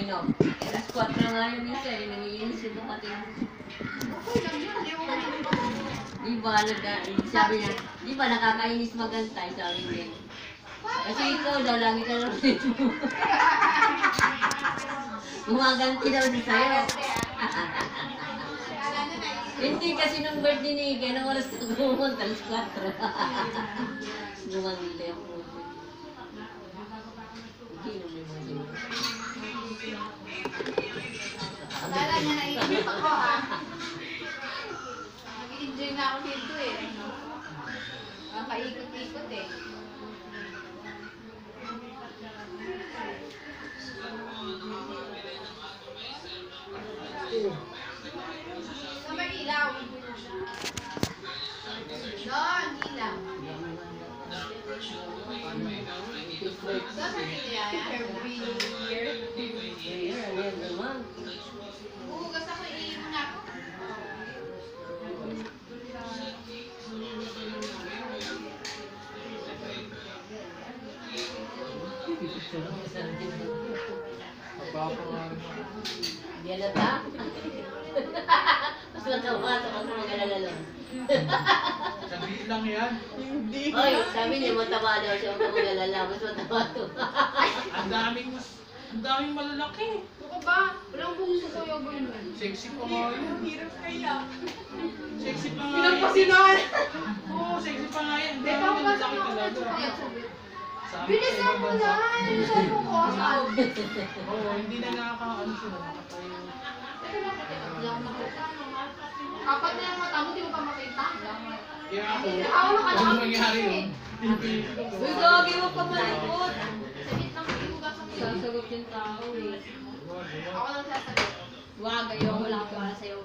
Sino? Alas 4 nga yun minsan, eh, nangiinis yung dumating. Di ba, nagka, sabi niya, di ba nakakainis magantay, sabi niya. Kasi ikaw daw, lagi ka lang dito. Gumaganti daw siya sa'yo. Hindi kasi nung birthday ni Ike, anong oras ka gumunta? Alas 4. Gumanti ako. 아, Yan na ta? Mas matawa sa kasi mag-alala lang. Sabihin lang yan. Oy, sabi niya matawa daw siya, ka mag-alala. Mas matawa to. Ang daming mas... Ang daming malalaki. Ano ba? Walang puso ko yung ganun. Sexy pa nga yun. Hirap kaya. Sexy pa nga Pinagpasinan! Oo, sexy pa nga yan. Ang Hindi, daming malalaki ako talaga. Bilisan sa mo na! Bilisan mo ko saan? Oo, hindi na nakakaano. Nakatayo. Kapat na yung mata mo, di mo pa makita. Kaya ako, ano mangyari yun? Hindi. Uy, gagi mo pa malikot. Sagit lang iugas ang ilaw. Sasagot yung tao eh. Ako lang sasagot. Wag, ayaw wala ko para sa'yo.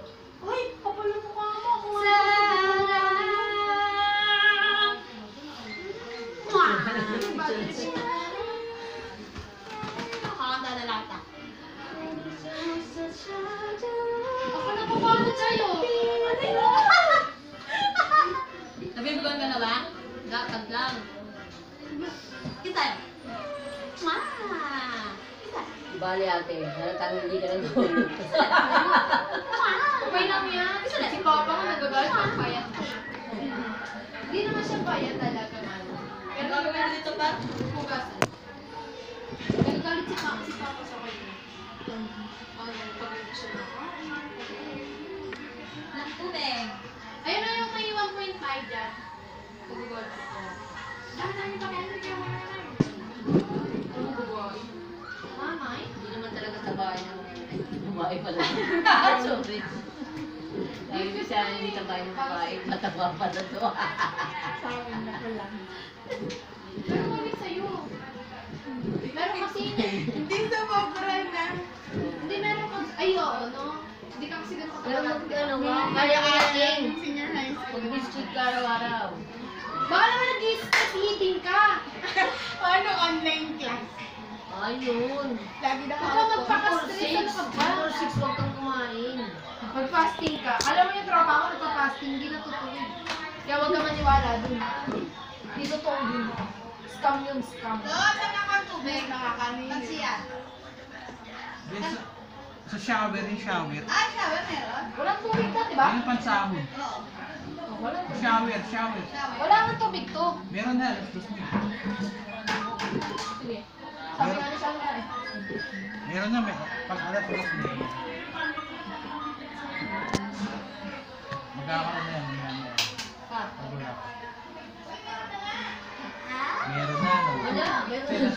Ba? Hugasan. Nagagalit si Papa, si Papa sa kanya. Ano, pag siya na. Ng tubig. Ayun na yung may 1.5 dyan. Pagugol. Dami namin pa kaya kaya mo na lang. Ano bugol? Mamay? Hindi naman talaga sa bahay ng babae pala. Sorry. Sabi ko siya, hindi sa bahay ng babae, mataba pala to. Akin na lang. Meron kasi Hindi sa sobra na. Hindi meron kasi, ay oo, no? Hindi ka kasi ganun katagal. mag ano mo, kaya kasing. Senior high school. Pag-biscuit ka araw-araw. Baka naman nag-stress eating ka. Paano online class? Ayun. Lagi na Huwag ka magpaka-stress, ano ka ba? 4-6 huwag kang kumain. Mag-fasting ka. Alam mo yung tropa ko nagpa-fasting, hindi natutuloy. Kaya huwag ka maniwala dun. Hindi totoo dun. Scam yun, scam. Tubig? Then sa, sa shower, yung shower. Ah, shower meron? Walang tubig ka, di ba? Yung pansahod. Oo. Oh, walang tubig. Shower, shower. Wala nang tubig to. Meron na, alas dos na. Sige. Sabi nga ni Shalom eh. Meron na, may, pag alas dos na. Magkakaroon na yan. Na. Ha? Pag 没准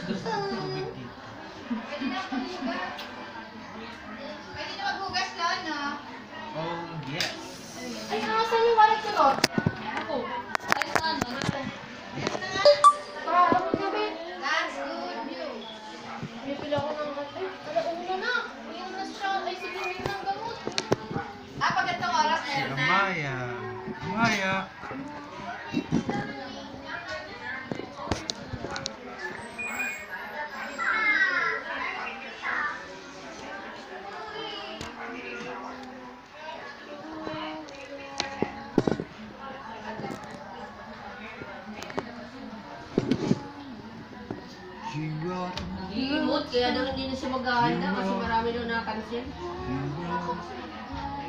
kaya daw hindi na siya maghahanda kasi marami daw nakancel.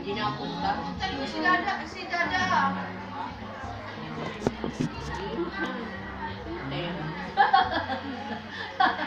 Hindi nakapunta. Si Dada, si Dada. Ayun.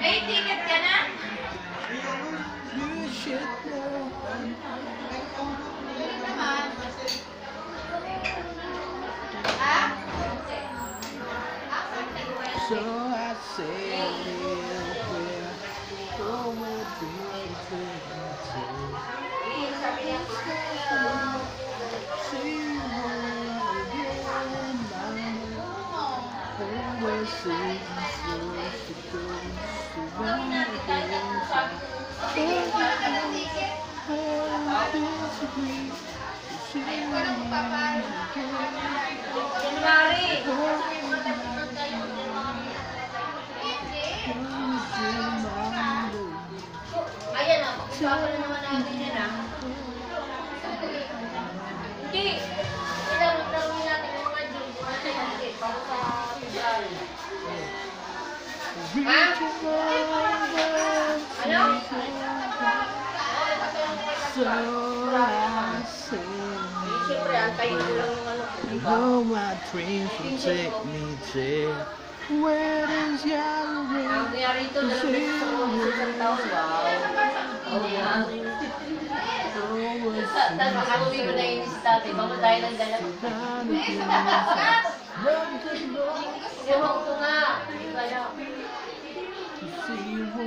May ticket ka na? Galing Ayan o, pag-usapan na naman natin yan ah. Ano? So I ano ba? Oh, my dreams will take me there. Where does your Ang nangyari ito, dalawang beses ako taon. Wow. Oo nga. Tapos na yun si. Bago tayo ng. Hindi ko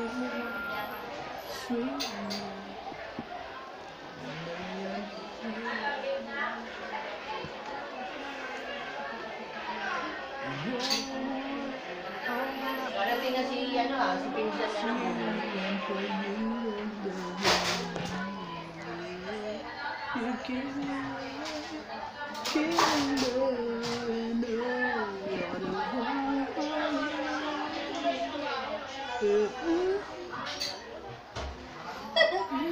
Parating na si, ano ah, si Pinsan, ano.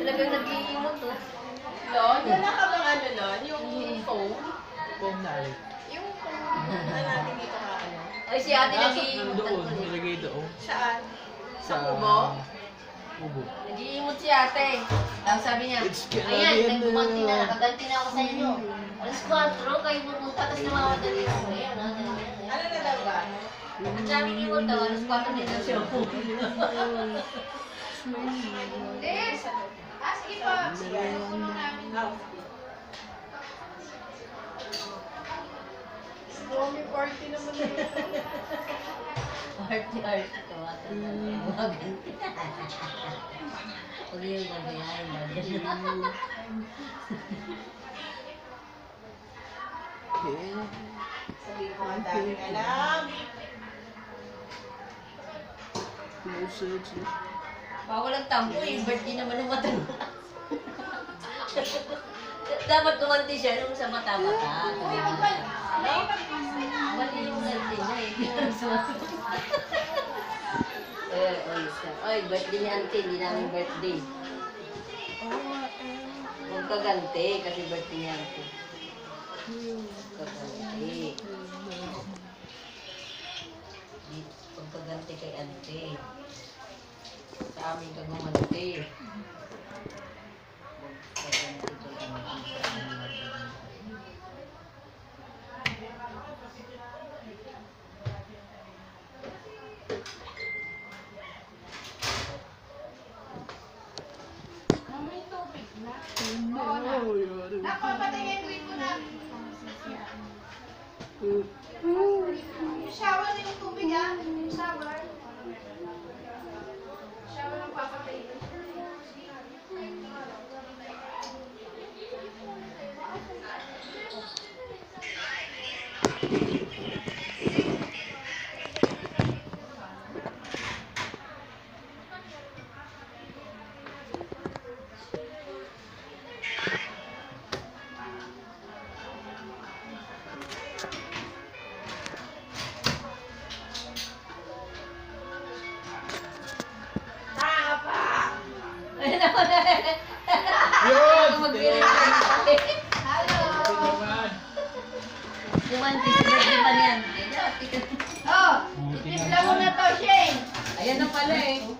Talagang nag-iimot to. Lon, wala ka bang ano, Lon? Yung phone? Kung nalik. Yung phone na natin dito ka, ano? Ay, si ate nag-iimot Doon, to. nilagay doon. Saan? Sa kubo? Kubo. Nag-iimot si ate. Tapos sabi niya, ayan, nagbumanti na, nakaganti na ako sa inyo. Alas 4, kayo pupunta, tapos namamadali ako. Ayan, ah. Ano na daw ba? Ang sabi ni Mo daw, alas 4 din daw siya po. Ah, sige po. Sige, namin. Ah, Mommy party naman na yun. Party art ito, ata na maganti. Huwag yung gagayahin daw dyan. Sabi ko, ang daming alam. Closer to Baka walang tampo eh, birthday naman ng matanda. Dapat kumanti siya nung sa mata-mata. Wag ba? Mali yung birthday niya eh. Lang sumagot. Eh, oy, siya. Oy, birthday ni auntie, hindi namin birthday. Huwag ka ganti kasi birthday ni auntie. Huwag ka ganti. Huwag ka ganti kay auntie. Sa amin ka Shane. Ayan na pala eh. Mo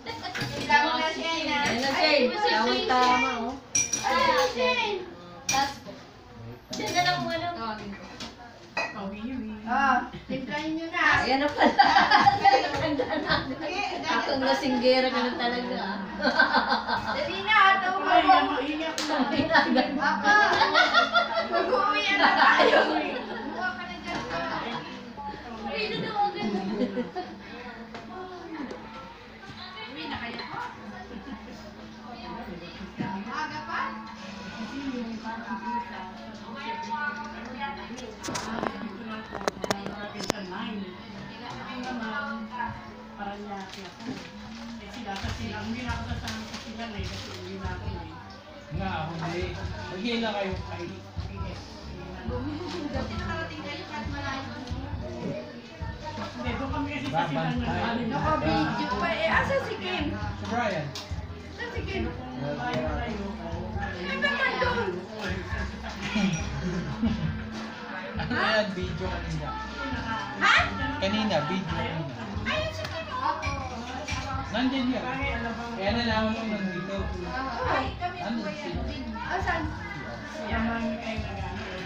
na, Shane ah. Ayan na, Shane. Tamang tama, oh. Ay, Shane. Tapos, dyan na lang mo ano. Oh, timplahin nyo na. Ayan na pala. Akong lasinggera ka na talaga. ah. Dali na, tawag mo. Ako, mag-uwi na tayo. Ka na dyan. Ay, ito Nga, hindi. Magiging na kayo kay Buti nakarating kayo kahit malayo. Hindi, doon kami kasi sa sila Babantay. nag-alim na. Naka-video pa eh. Asa si Kim? Si Brian. Asa si Kim? Ano naman doon? Ano yan? Video kanina. Ha? Kanina, video kanina. Ayun si Kim. Nandyan yan. Kaya nalaman mo nandito. Ay, kami po yan. Asan? Si Amami kayo nag-ano.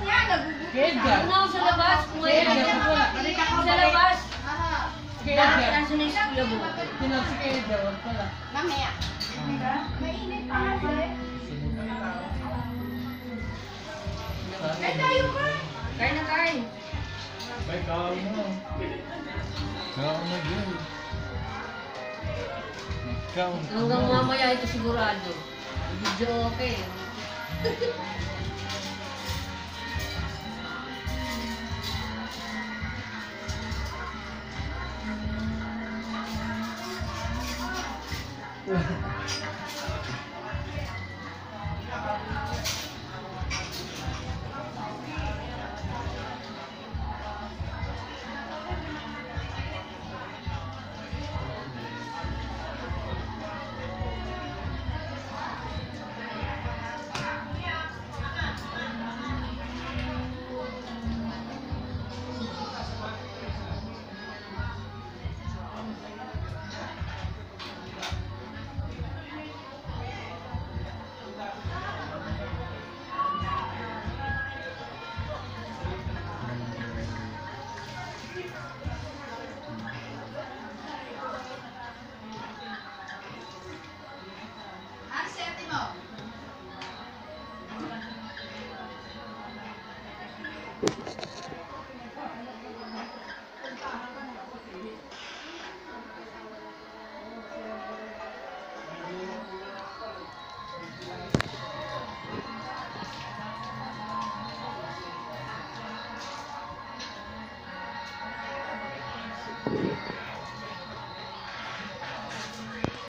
niya, Edgar. Ano sa labas? Halika ka Sa labas. Edgar. Nasaan na yung kuya mo? Tinag si Kay Edgar, wala? mamaya. Mainit pa kasi. Eh, tayo ka. Kain na kain. Oo, mag-yun. Ikaw. Hanggang mamaya ito sigurado. Video okay. Ang